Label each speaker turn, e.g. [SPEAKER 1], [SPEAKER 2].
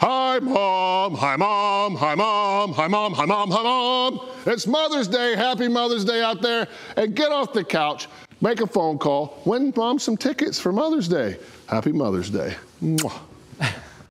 [SPEAKER 1] Hi, Mom. Hi, Mom. Hi, Mom. Hi, Mom. Hi, Mom. Hi, Mom. It's Mother's Day. Happy Mother's Day out there. And get off the couch, make a phone call, win Mom some tickets for Mother's Day. Happy Mother's Day. Mwah.